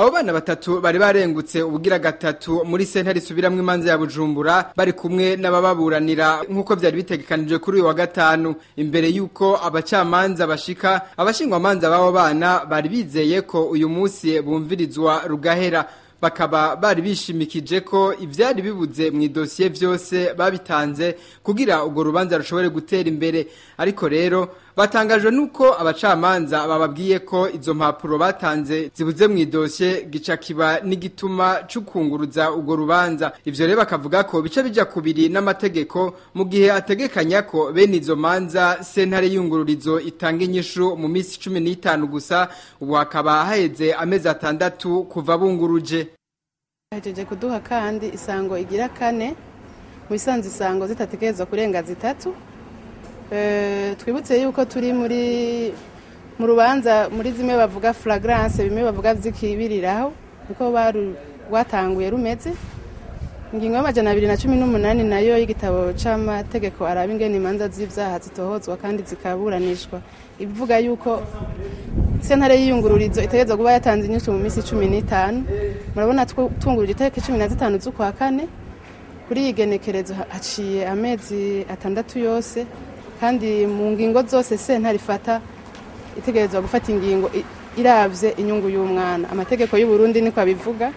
abo bana batatu bari barengutse ubugira gatatu muri sentare isubiramwo imanza ya bujumbura bari kumwe n'abababuranira nk'uko vyari bitegekanijwe kuri uyu wa gatanu. Imbere y'uko abacamanza bashika abashingwamanza b'abo bana bari bizeye ko uyu munsi bumvirizwa rugahera. Bakaba bari bishimikije ko ivyari bibuze mu idosiye vyose babitanze kugira urwo rubanza rushobore gutera imbere. Ariko rero batangajwe nuko abacamanza bababwiye ko izo mpapuro batanze zibuze mu idosiye gica kiba n'igituma cukunguruza urwo rubanza. Ivyo rero bakavuga ko bica bija kubiri n'amategeko mu gihe ategekanya ko bene izo manza sentare yungururizo itanga inyishu mu minsi cumi n'itanu gusa ubu hakaba haheze amezi atandatu kuva bunguruje. Bahejeje kuduha kandi isango igira kane mu bisanzwe isango zitategerezwa kurenga zitatu twibutse yuko turi muri mu rubanza muri zimwe bavuga flagrance bimwe bavuga vy'ikibiriraho niko rwatanguye rumeze. Ingingo y'amajana abiri na cumi n'umunani na yo y'igitabo c'amategeko araba ingene imanza z'ivyaha zitohozwa kandi zikaburanishwa. Ivuga yuko sentare y'iyungururizo itegerezwa kuba yatanze inyinshi mu minsi cumi n'itanu. Murabona tunguruje itariki cumi na zitanu z'ukwa kane. Kuri iyi genekerezo ha- haciye amezi atandatu yose. Kandi mu ngingo zose sentare ifata itegerezwa gufata ingingo i- iravye inyungu y'umwana. Amategeko y'uburundi niko abivuga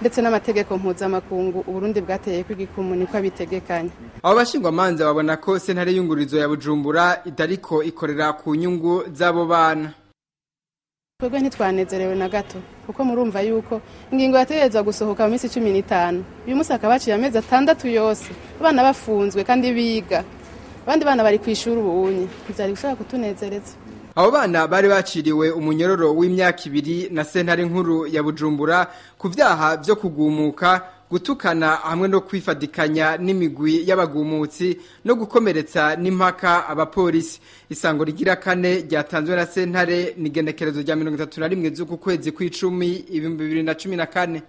ndetse n'amategeko mpuzamakungu uburundi bwateyeko igikumu niko abitegekanya abo bashingwamanza babona ko sentare yungururizo ya bujumbura itariko ikorera ku nyungu z'abo bana. Twebwe ntitwanezerewe na gato kuko murumva yuko ingingo yategerezwa gusohoka mu minsi cumi n'itanu. Uyu munsi hakaba haciye amezi atandatu yose. Abana bafunzwe kandi biga. Abandi bana bari ku ishuri ubunye ntivyari gushobora kutunezereza. Abo bana bari baciriwe umunyororo w'imyaka ibiri na sentare nkuru ya bujumbura ku vyaha vyo kugumuka gutukana hamwe no kwifadikanya n'imigwi y'abagumutsi no gukomeretsa n'impaka abapolisi. Isango rigira kane ryatanzwe na sentare ni igenekerezo rya mirongo itatu na rimwe z'uku kwezi kw'icumi ibihumbi bibiri na cumi na kane.